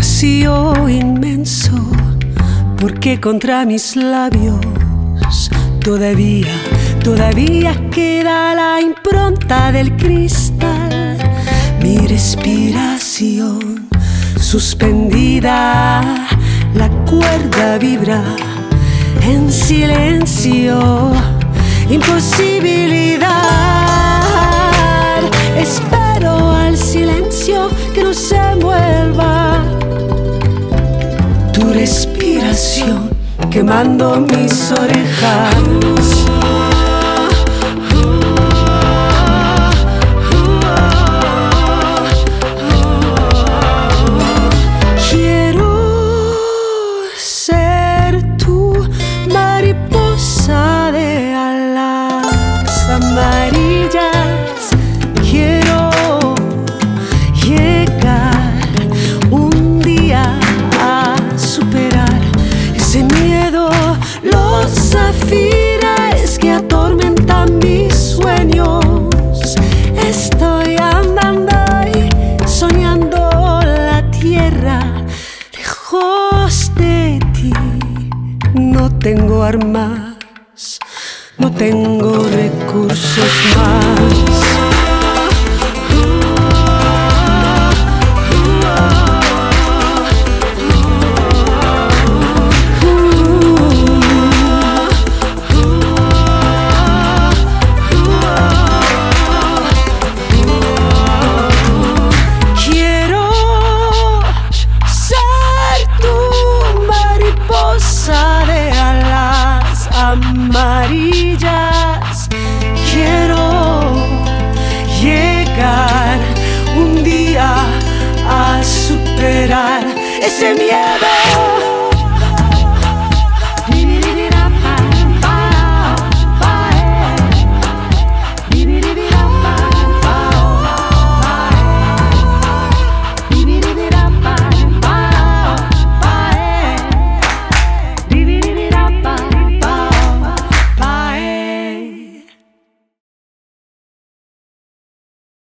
vacío inmenso, porque contra mis labios todavía, todavía queda la impronta del cristal, mi respiración suspendida, la cuerda vibra en silencio, imposibilidad, espero al silencio respiración quemando mis orejas. Estoy andando y soñando la tierra lejos de ti. No tengo armas, no tengo recursos más. Ese miedo.